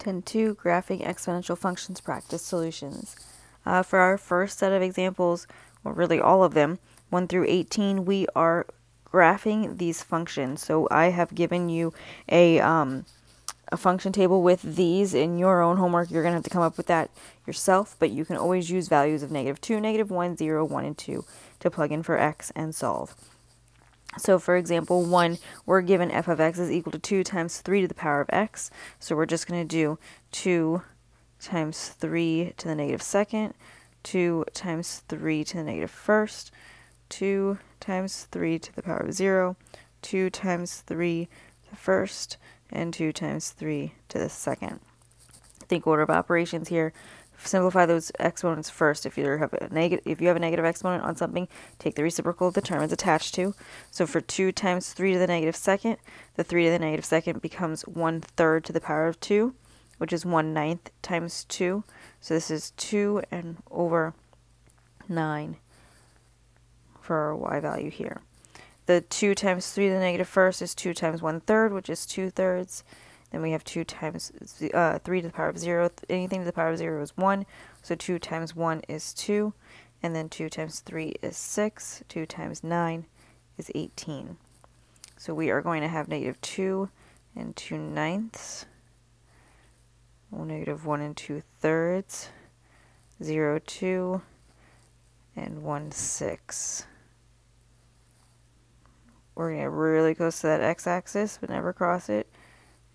10.2 Graphing Exponential Functions Practice Solutions. Uh, for our first set of examples, well really all of them, 1 through 18, we are graphing these functions. So I have given you a, um, a function table with these in your own homework. You're going to have to come up with that yourself, but you can always use values of negative 2, negative 1, 0, 1, and 2 to plug in for x and solve. So for example, 1, we're given f of x is equal to 2 times 3 to the power of x. So we're just going to do 2 times 3 to the negative second, 2 times 3 to the negative first, 2 times 3 to the power of 0, 2 times 3 to the first, and 2 times 3 to the second. Think order of operations here simplify those exponents first. If you have a negative, if you have a negative exponent on something, take the reciprocal of the term it's attached to. So for 2 times 3 to the negative second, the 3 to the negative second becomes 1 third to the power of 2, which is 1 ninth times 2. So this is 2 and over 9 for our y value here. The 2 times 3 to the negative first is 2 times 1 third, which is 2 thirds. Then we have 2 times uh, 3 to the power of 0. Anything to the power of 0 is 1. So 2 times 1 is 2. And then 2 times 3 is 6. 2 times 9 is 18. So we are going to have negative 2 and 2 ninths. Well, negative 1 and 2 thirds. 0, 2, and 1, 6. We're going to really close to that x-axis, but never cross it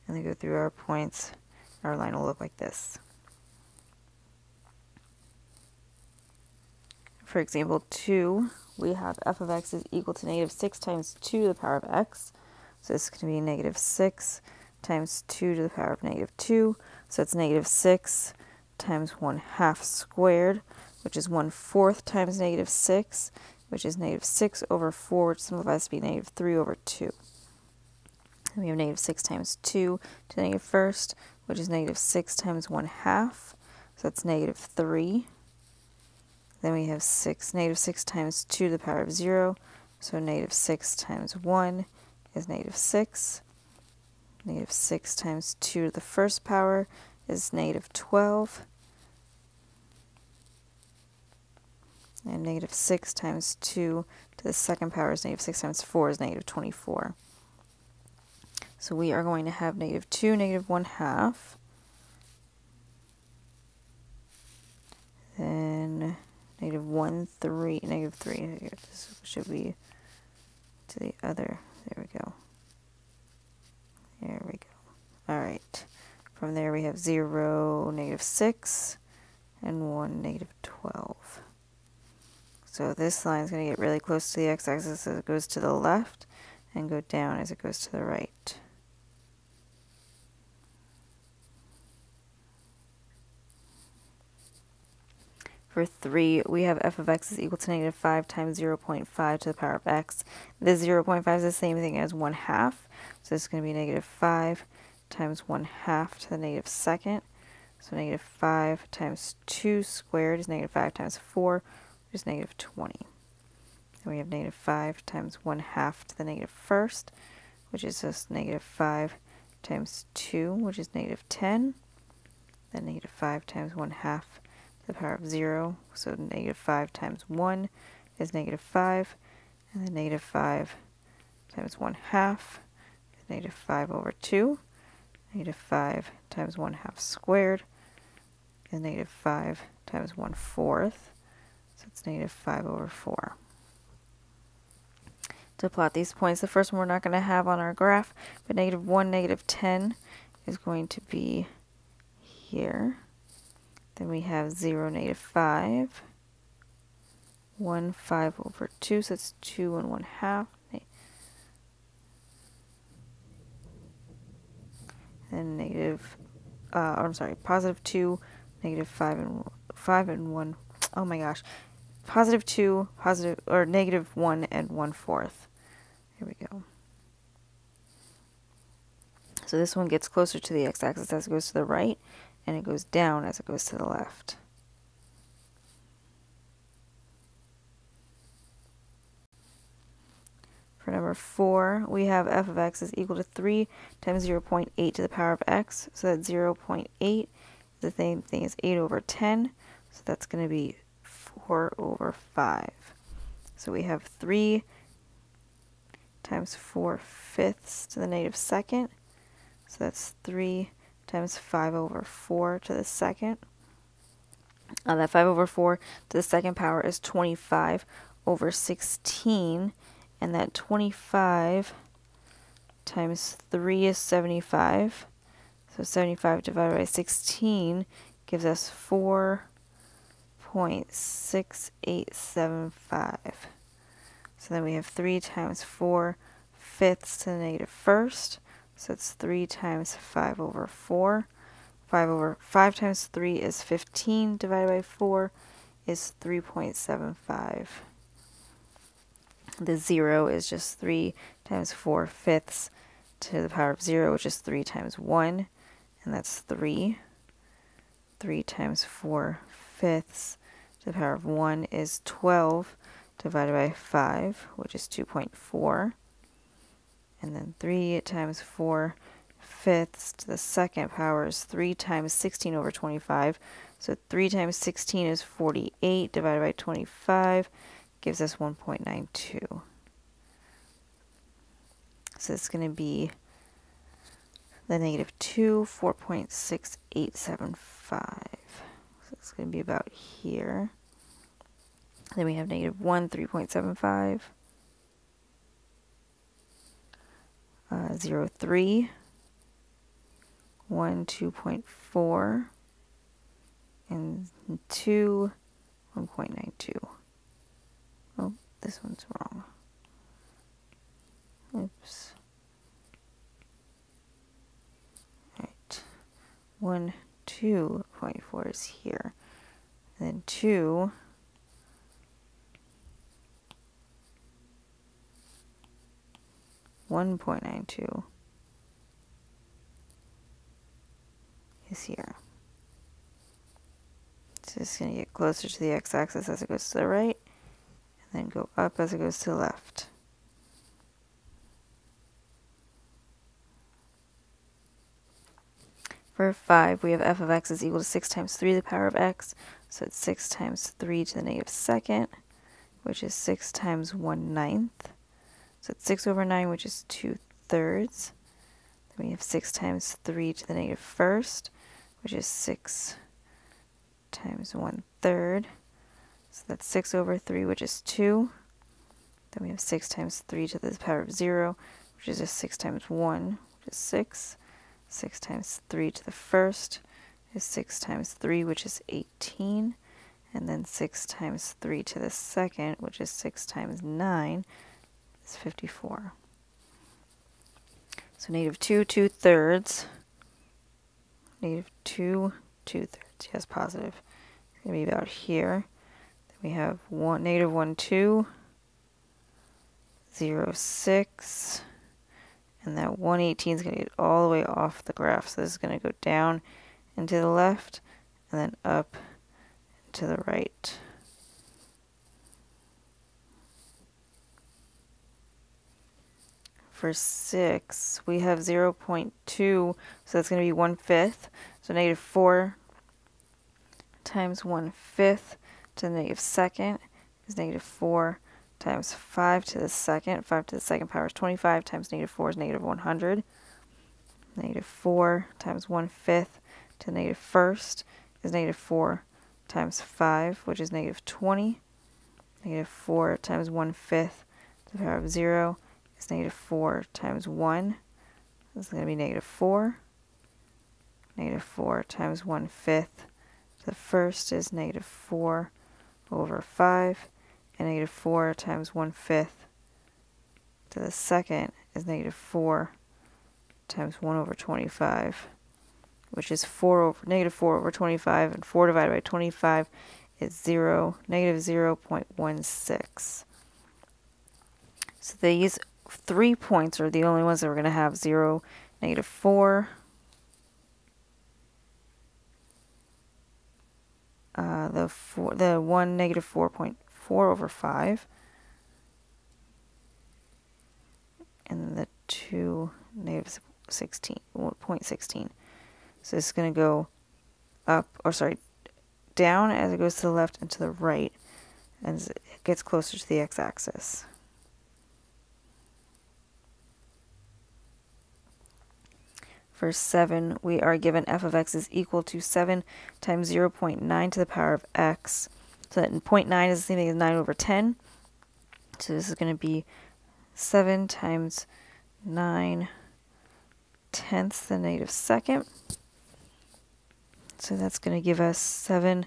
and then go through our points. Our line will look like this. For example, 2, we have f of x is equal to negative 6 times 2 to the power of x. So this is going to be negative 6 times 2 to the power of negative 2. So it's negative 6 times 1 half squared, which is 1 fourth times negative 6, which is negative 6 over 4, which simplifies to be negative 3 over 2. And we have negative 6 times 2 to the negative first, which is negative 6 times 1 half. So that's negative 3. Then we have 6, negative 6 times 2 to the power of 0. So negative 6 times 1 is negative 6. Negative 6 times 2 to the first power is negative 12. And negative 6 times 2 to the second power is negative 6 times 4 is negative 24. So we are going to have negative 2, negative 1 half. Then negative 1, 3, negative 3. This should be to the other. There we go. There we go. All right. From there we have 0, negative 6, and 1, negative 12. So this line is going to get really close to the x-axis as it goes to the left and go down as it goes to the right. For 3, we have f of x is equal to negative 5 times 0 0.5 to the power of x. This 0 0.5 is the same thing as 1 half. So this is going to be negative 5 times 1 half to the negative second. So negative 5 times 2 squared is negative 5 times 4, which is negative 20. Then we have negative 5 times 1 half to the negative first, which is just negative 5 times 2, which is negative 10. Then negative 5 times 1 half the power of 0. So negative 5 times 1 is negative 5. And then negative 5 times 1 half is negative 5 over 2. Negative 5 times 1 half squared is negative 5 times 1 fourth. So it's negative 5 over 4. To plot these points, the first one we're not going to have on our graph, but negative 1, negative 10 is going to be here. Then we have 0, negative 5. 1, 5 over 2, so that's 2 and 1 half. And negative, uh, I'm sorry, positive 2, negative 5 and 5 and 1. Oh my gosh. Positive 2, positive, or negative 1 and 1 fourth. Here we go. So this one gets closer to the x-axis as it goes to the right, and it goes down as it goes to the left. For number 4, we have f of x is equal to 3 times 0 0.8 to the power of x. So that's 0 0.8 is the same thing as 8 over 10. So that's going to be 4 over 5. So we have 3 times 4 fifths to the negative second. So that's 3 times 5 over 4 to the second. Uh, that 5 over 4 to the second power is 25 over 16. And that 25 times 3 is 75. So 75 divided by 16 gives us 4.6875. So then we have 3 times 4 fifths to the negative first. So it's 3 times 5 over 4. 5 over 5 times 3 is 15 divided by 4 is 3.75. The 0 is just 3 times 4 fifths to the power of 0, which is 3 times 1, and that's 3. 3 times 4 fifths to the power of 1 is 12 divided by 5, which is 2.4. And then 3 times 4 fifths to the second power is 3 times 16 over 25. So 3 times 16 is 48 divided by 25 gives us 1.92. So it's going to be the negative 2, 4.6875. So it's going to be about here. Then we have negative 1, 3.75. Uh, 0, 3. 1, 2.4. And 2, 1.92. Oh, this one's wrong. Oops. Right. 1, 2.4 is here. And then 2 1.92 is here. So it's going to get closer to the x-axis as it goes to the right, and then go up as it goes to the left. For 5, we have f of x is equal to 6 times 3 to the power of x. So it's 6 times 3 to the negative second, which is 6 times 1 ninth. So it's 6 over 9, which is 2 thirds. Then we have 6 times 3 to the negative first, which is 6 times 1 third. So that's 6 over 3, which is 2. Then we have 6 times 3 to the power of 0, which is just 6 times 1, which is 6. 6 times 3 to the first is 6 times 3, which is 18. And then 6 times 3 to the second, which is 6 times 9, is 54. So negative 2, 2 thirds. Negative 2, 2 thirds. Yes, positive. It's going to be about here. Then we have one, negative 1, 2, 0, 6. And that 118 is going to get all the way off the graph. So this is going to go down and to the left and then up to the right. For 6, we have 0 0.2, so that's going to be 1 fifth. So negative 4 times 1 fifth to the negative second is negative 4 times 5 to the second. 5 to the second power is 25 times negative 4 is negative 100. Negative 4 times 1 fifth to the negative first is negative 4 times 5, which is negative 20. Negative 4 times 1 fifth to the power of 0 negative 4 times 1. This is going to be negative 4. Negative 4 times 1 fifth. The first is negative 4 over 5. And negative 4 times 1 fifth to the second is negative 4 times 1 over 25, which is 4 over negative 4 over 25, and 4 divided by 25 is 0, negative 0 0.16. So these three points are the only ones that we're going to have 0, negative 4, uh, the four, the 1, negative 4.4 over 5, and the 2, negative 16, 0.16. So is going to go up, or sorry, down as it goes to the left and to the right as it gets closer to the x-axis. For 7, we are given f of x is equal to 7 times 0 0.9 to the power of x. So that 0.9 is the same thing as 9 over 10. So this is going to be 7 times 9 tenths the negative second. So that's going to give us 7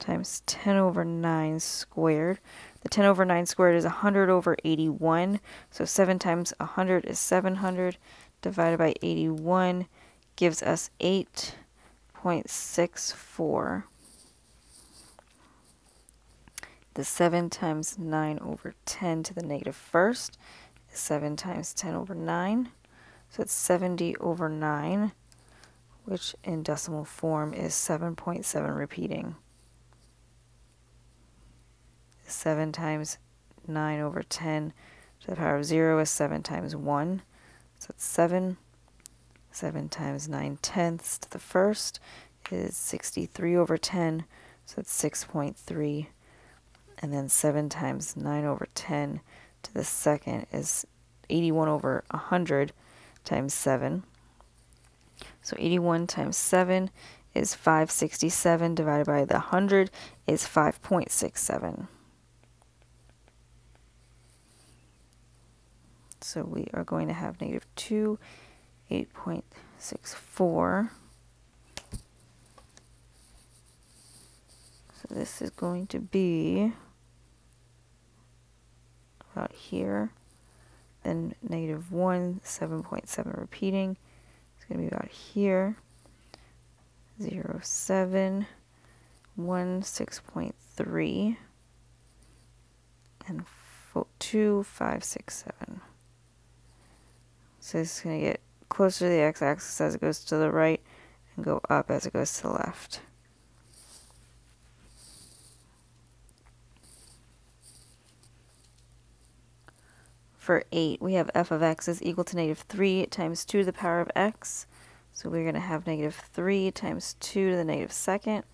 times 10 over 9 squared. The 10 over 9 squared is 100 over 81. So 7 times 100 is 700 divided by 81 gives us 8.64. The 7 times 9 over 10 to the negative first is 7 times 10 over 9. So it's 70 over 9, which in decimal form is 7.7 repeating. 7 times 9 over 10 to the power of 0 is 7 times 1. So it's 7. 7 times 9 tenths to the first is 63 over 10. So it's 6.3. And then 7 times 9 over 10 to the second is 81 over 100 times 7. So 81 times 7 is 567 divided by the 100 is 5.67. So we are going to have negative 2, 8.64. So this is going to be about here. Then negative 1, 7.7 repeating. It's going to be about here. 0, 7, 1, 6.3, and 2, 5, 6, 7. So it's going to get closer to the x-axis as it goes to the right and go up as it goes to the left. For 8, we have f of x is equal to negative 3 times 2 to the power of x. So we're going to have negative 3 times 2 to the negative second.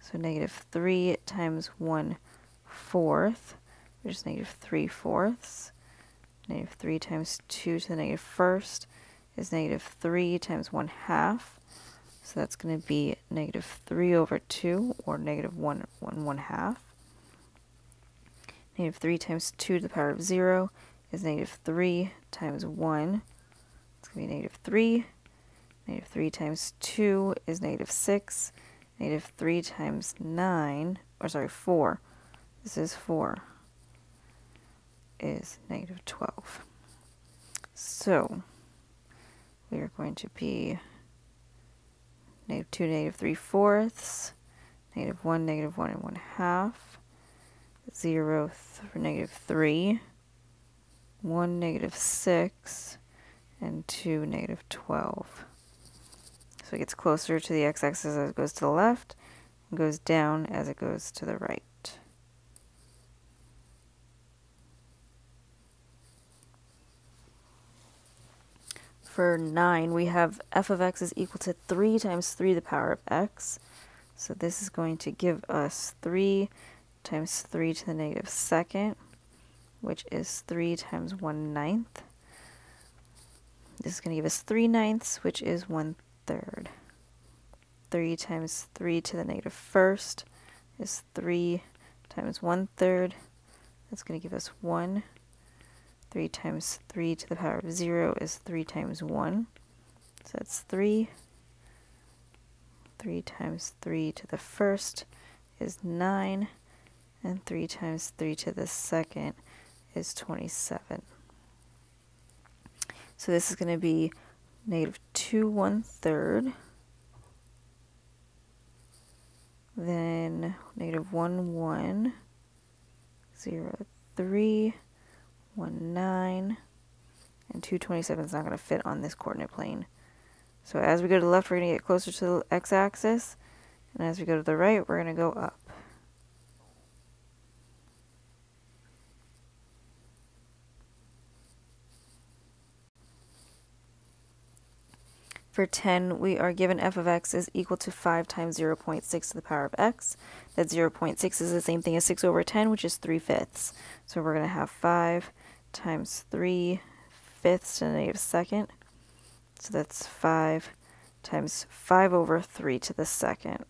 So negative 3 times 1 fourth, which is negative 3 fourths. Negative 3 times 2 to the negative first is negative 3 times 1 half. So that's going to be negative 3 over 2, or negative 1, 1, 1 half. Negative 3 times 2 to the power of 0 is negative 3 times 1. It's going to be negative 3. Negative 3 times 2 is negative 6. Negative 3 times 9, or sorry, 4. This is 4 is negative 12. So we are going to be negative 2, negative 3 fourths, negative 1, negative 1 and 1 half, 0, th negative 3, 1, negative 6, and 2, negative 12. So it gets closer to the x-axis as it goes to the left, and goes down as it goes to the right. For 9, we have f of x is equal to 3 times 3 to the power of x. So this is going to give us 3 times 3 to the negative second, which is 3 times 1 ninth. This is going to give us 3 ninths, which is 1 third. 3 times 3 to the negative first is 3 times 1 third. That's going to give us 1 3 times 3 to the power of 0 is 3 times 1. So that's 3. 3 times 3 to the first is 9. And 3 times 3 to the second is 27. So this is going to be negative 2 1 third. Then negative 1 1 0 3 1, 9, and 227 is not going to fit on this coordinate plane. So as we go to the left, we're going to get closer to the x-axis, and as we go to the right, we're going to go up. For 10, we are given f of x is equal to 5 times 0 0.6 to the power of x. That 0 0.6 is the same thing as 6 over 10, which is 3 fifths. So we're going to have 5 times 3 fifths to the negative second. So that's 5 times 5 over 3 to the second.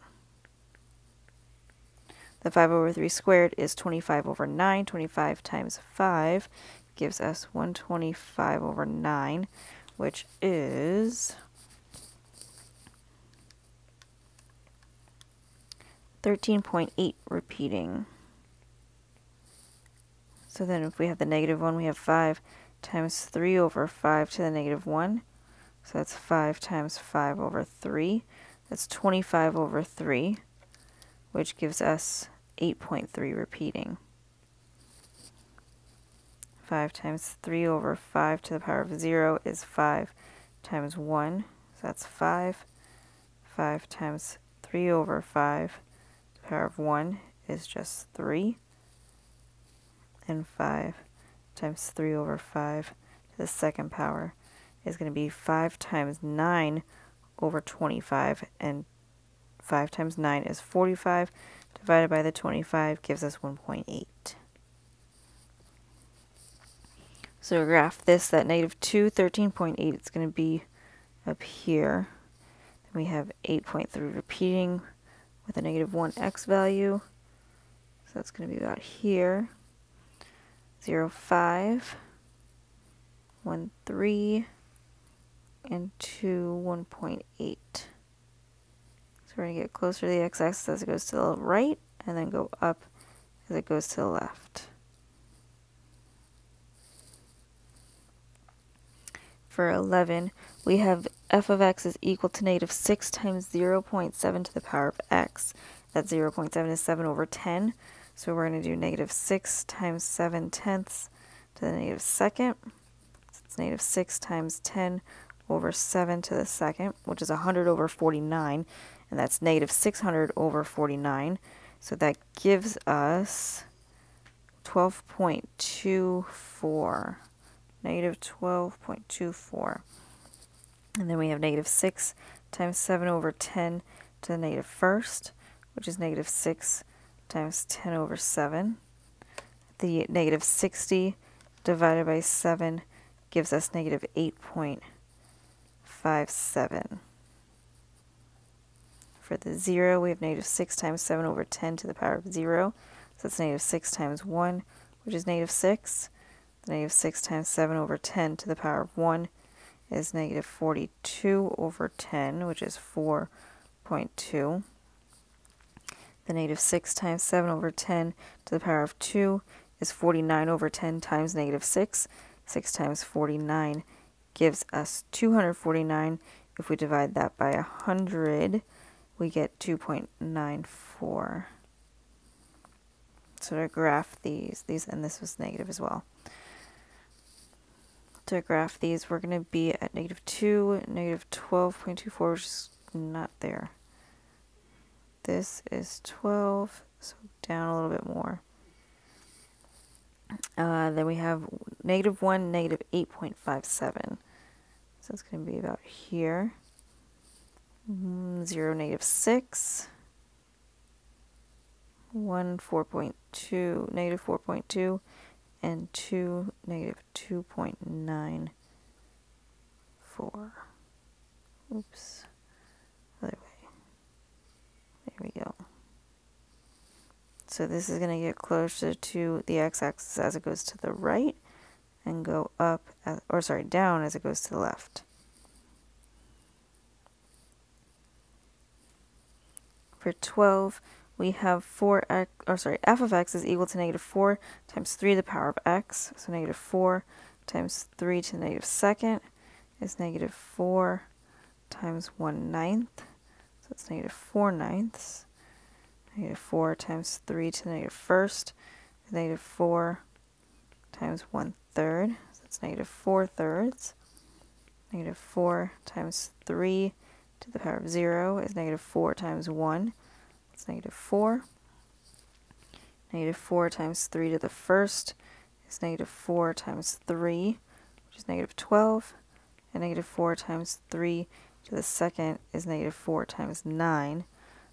The 5 over 3 squared is 25 over 9. 25 times 5 gives us 125 over 9, which is 13.8 repeating. So then if we have the negative 1, we have 5 times 3 over 5 to the negative 1. So that's 5 times 5 over 3. That's 25 over 3, which gives us 8.3 repeating. 5 times 3 over 5 to the power of 0 is 5 times 1. So that's 5. 5 times 3 over 5 to the power of 1 is just 3. And 5 times 3 over 5 to the second power is going to be 5 times 9 over 25. And 5 times 9 is 45. Divided by the 25 gives us 1.8. So graph this, that negative 2, 13.8, it's going to be up here. Then we have 8.3 repeating with a negative 1x value. So that's going to be about here. 0, 5, 1, 3, and 2, 1.8. So we're going to get closer to the x-axis as it goes to the right, and then go up as it goes to the left. For 11, we have f of x is equal to negative 6 times 0 0.7 to the power of x. That 0 0.7 is 7 over 10. So we're going to do negative 6 times 7 tenths to the negative second. So it's negative 6 times 10 over 7 to the second, which is 100 over 49. And that's negative 600 over 49. So that gives us 12.24. Negative 12.24. And then we have negative 6 times 7 over 10 to the negative first, which is negative 6 times 10 over 7. The negative 60 divided by 7 gives us negative 8.57. For the 0, we have negative 6 times 7 over 10 to the power of 0. So that's negative 6 times 1, which is negative 6. The negative 6 times 7 over 10 to the power of 1 is negative 42 over 10, which is 4.2. The negative 6 times 7 over 10 to the power of 2 is 49 over 10 times negative 6. 6 times 49 gives us 249. If we divide that by 100, we get 2.94. So to graph these, these and this was negative as well to graph these, we're going to be at negative 2, negative 12.24, which is not there. This is 12, so down a little bit more. Uh, then we have negative 1, negative 8.57. So it's going to be about here. Mm, 0, negative 6. 1, 4.2, negative 4.2 and 2, negative 2.94. Oops. There we go. So this is going to get closer to the x-axis as it goes to the right and go up, as, or sorry, down as it goes to the left. For 12, we have 4x, or sorry, f of x is equal to negative 4 times 3 to the power of x. So negative 4 times 3 to the negative second is negative 4 times 1 ninth. So it's negative 4 ninths. Negative 4 times 3 to the negative first negative 4 times 1 third. So it's negative 4 thirds. Negative 4 times 3 to the power of 0 is negative 4 times 1. It's negative 4. Negative 4 times 3 to the first is negative 4 times 3, which is negative 12. And negative 4 times 3 to the second is negative 4 times 9,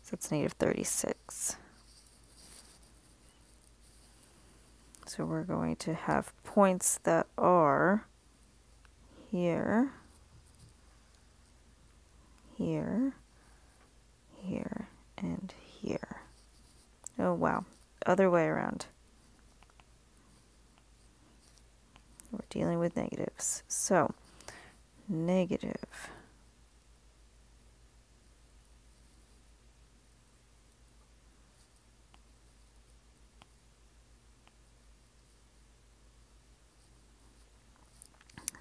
so it's negative 36. So we're going to have points that are here, here, here, and here. Oh, wow. Other way around. We're dealing with negatives. So, negative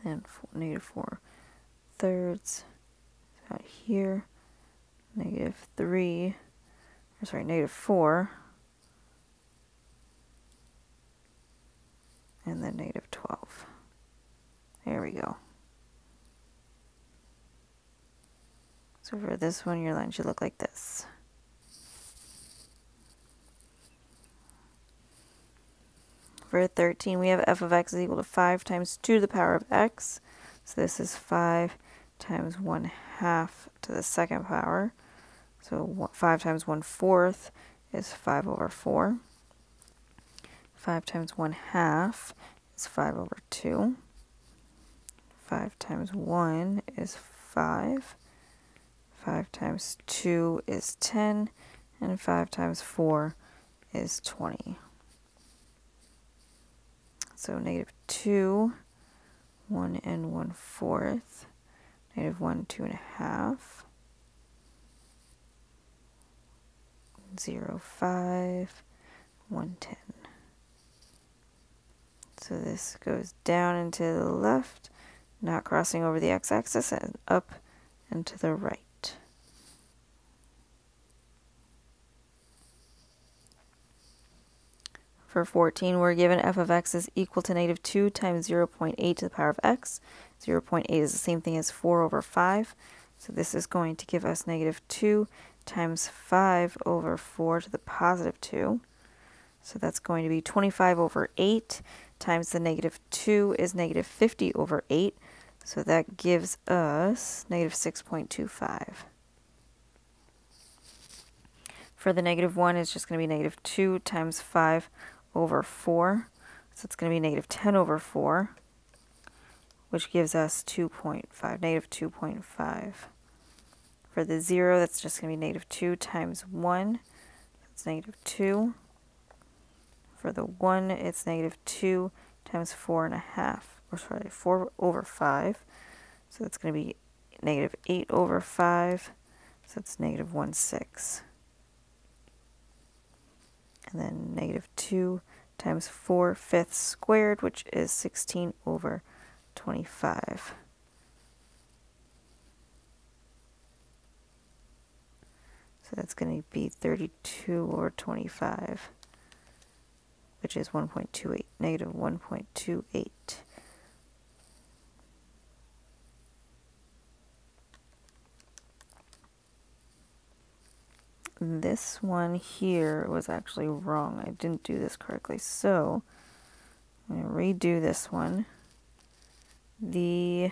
and four, negative 4 thirds out here, negative 3, or sorry, negative 4, and then negative 12. There we go. So for this one, your line should look like this. For 13, we have f of x is equal to 5 times 2 to the power of x. So this is 5 times 1 half to the second power. So 5 times 1 fourth is 5 over 4. 5 times 1 half is 5 over 2. 5 times 1 is 5. 5 times 2 is 10. And 5 times 4 is 20. So negative 2, 1 and 1 fourth, negative 1, 2 and a half, 0, 5, 1, 10. So this goes down and to the left, not crossing over the x-axis, and up and to the right. For 14, we're given f of x is equal to negative 2 times 0 0.8 to the power of x. 0 0.8 is the same thing as 4 over 5. So this is going to give us negative 2 times 5 over 4 to the positive 2. So that's going to be 25 over 8 times the negative 2 is negative 50 over 8. So that gives us negative 6.25. For the negative 1, it's just going to be negative 2 times 5 over 4. So it's going to be negative 10 over 4, which gives us 2.5, negative 2.5. For the 0, that's just going to be negative 2 times 1. That's negative 2. For the 1, it's negative 2 times 4 and a half, or sorry, 4 over 5. So that's going to be negative 8 over 5. So it's negative 1 6 and then negative 2 times 4 fifths squared, which is 16 over 25. So that's going to be 32 over 25, which is 1.28, negative 1.28. this one here was actually wrong. I didn't do this correctly. So I'm going to redo this one. The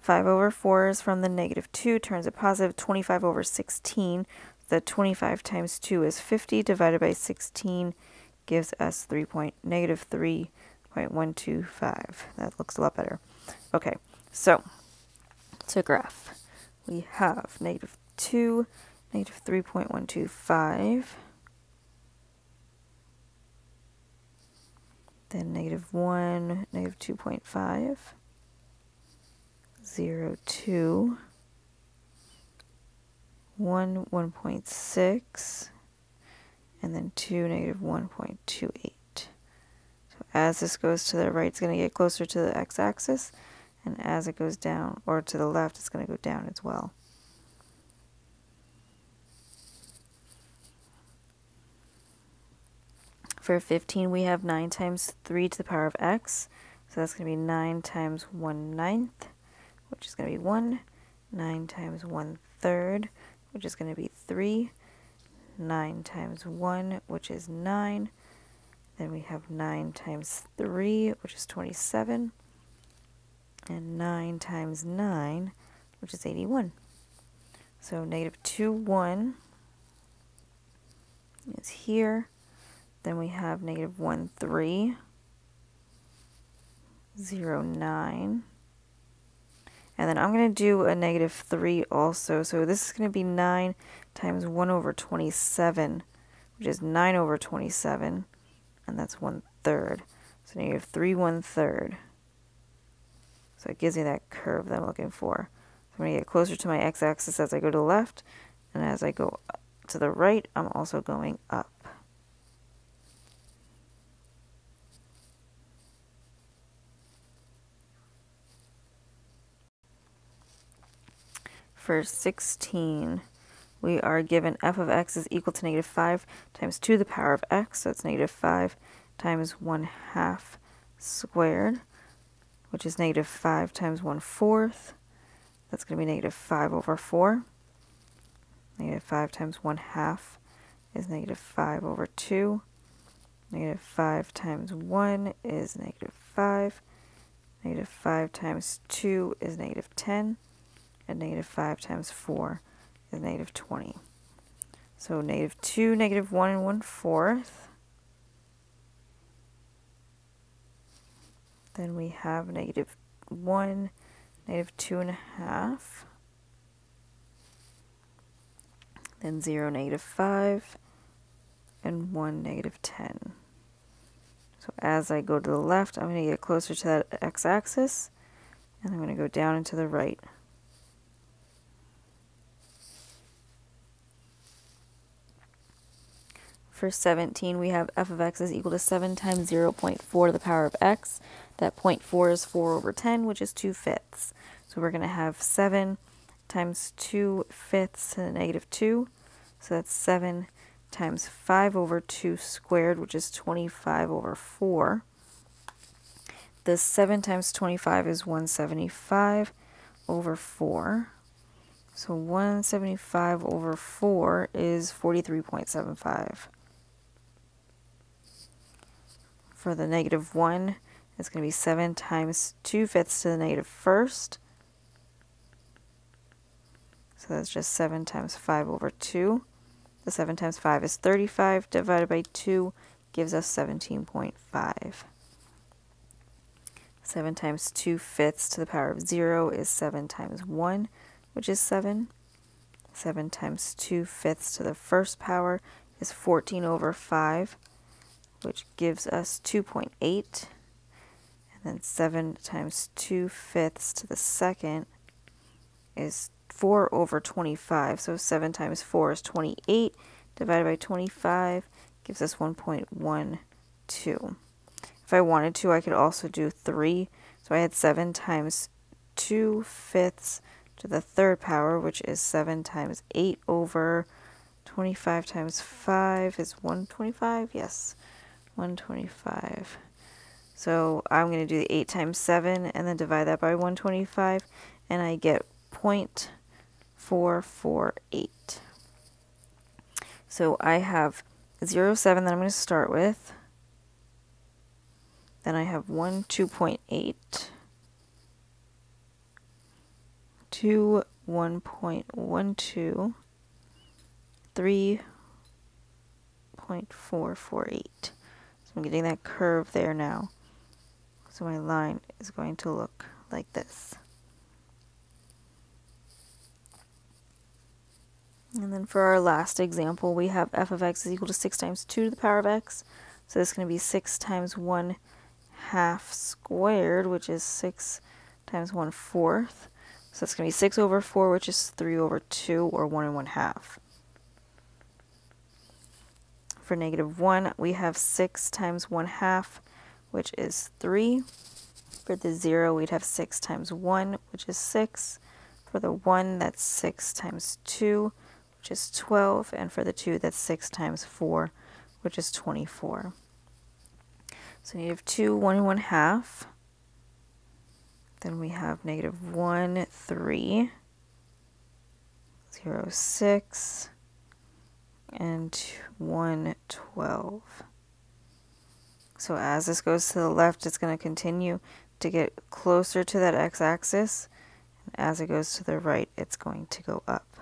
5 over 4 is from the negative 2, turns a positive 25 over 16. The 25 times 2 is 50, divided by 16 gives us 3 point, negative 3.125. That looks a lot better. Okay, so to graph, we have negative 2 negative 3.125, then negative 1, negative 2.5, 0, 2, 1, 1.6, and then 2, negative 1.28. So as this goes to the right, it's going to get closer to the x-axis, and as it goes down, or to the left, it's going to go down as well. For 15, we have 9 times 3 to the power of x. So that's going to be 9 times 1 ninth, which is going to be 1. 9 times 1 third, which is going to be 3. 9 times 1, which is 9. Then we have 9 times 3, which is 27. And 9 times 9, which is 81. So negative 2, 1 is here. Then we have negative 1, 3, 0, 9. And then I'm going to do a negative 3 also. So this is going to be 9 times 1 over 27, which is 9 over 27, and that's 1 third. So negative 3 1 third. So it gives me that curve that I'm looking for. So I'm going to get closer to my x-axis as I go to the left, and as I go to the right, I'm also going up. For 16, we are given f of x is equal to negative 5 times 2 to the power of x, so it's negative 5 times 1 half squared, which is negative 5 times 1 fourth. That's going to be negative 5 over 4. Negative 5 times 1 half is negative 5 over 2. Negative 5 times 1 is negative 5. Negative 5 times 2 is negative 10. And negative 5 times 4 is negative 20. So negative 2, negative 1, and 1 fourth. Then we have negative 1, negative 2 and a half. Then 0, negative 5, and 1, negative 10. So as I go to the left, I'm going to get closer to that x-axis, and I'm going to go down and to the right. For 17, we have f of x is equal to 7 times 0 0.4 to the power of x. That 0.4 is 4 over 10, which is 2 fifths. So we're going to have 7 times 2 fifths to the negative 2. So that's 7 times 5 over 2 squared, which is 25 over 4. The 7 times 25 is 175 over 4. So 175 over 4 is 43.75. for the negative 1 is going to be 7 times 2 fifths to the negative first. So that's just 7 times 5 over 2. The 7 times 5 is 35 divided by 2 gives us 17.5. 7 times 2 fifths to the power of 0 is 7 times 1, which is 7. 7 times 2 fifths to the first power is 14 over 5, which gives us 2.8. And then 7 times 2 fifths to the second is 4 over 25. So 7 times 4 is 28 divided by 25 gives us 1.12. If I wanted to, I could also do 3. So I had 7 times 2 fifths to the third power, which is 7 times 8 over 25 times 5 is 125. Yes. 125. So I'm going to do the 8 times 7 and then divide that by 125 and I get 0.448. So I have 0, 7 that I'm going to start with. Then I have 1, 2.8. 2, 1.12. 3.448. I'm getting that curve there now. So my line is going to look like this. And then for our last example, we have f of x is equal to 6 times 2 to the power of x. So this is going to be 6 times 1 half squared, which is 6 times 1 fourth. So that's going to be 6 over 4, which is 3 over 2, or 1 and 1 half. For negative 1, we have 6 times 1 half, which is 3. For the 0, we'd have 6 times 1, which is 6. For the 1, that's 6 times 2, which is 12. And for the 2, that's 6 times 4, which is 24. So negative 2, 1 and 1 half. Then we have negative 1, 3, 0, 6, and 112. So as this goes to the left, it's going to continue to get closer to that x-axis. As it goes to the right, it's going to go up.